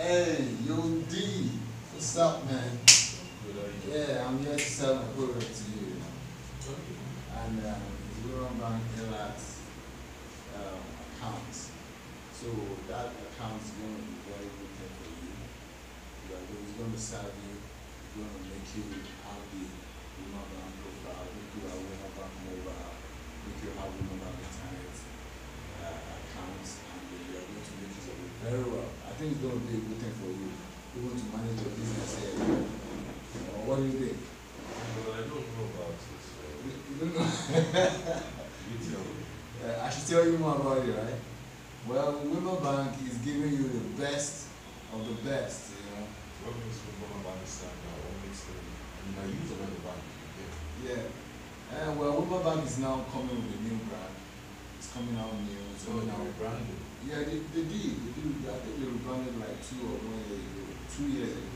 Hey, Yo D, what's up, man? Yeah, I'm here to sell my product to you. And um, Zero Bank Relax um, account. So that account is going to be very good for you. It's going to serve you. It's going to make you have the Zero Bank profile, make you have Zero Bank mobile, make you have Zero Bank internet uh, accounts, and you are going to make it very well. I think it's going to be a good thing for you. You want to manage your business here. Or what do you think? Well, I don't know about this. You Uh, you don't know. you tell me. Uh, I should tell you more about it, right? Well, Wema Bank is giving you the best of the best, you know. What means for Bank stand now? What makes them? I mean, I use another bank. Yeah. Yeah. And well, Wema Bank is now coming with a new brand. It's coming out new. It's So coming now out. rebranding. Yeah, they, they did. They did. I think they like two or one year ago, two years ago.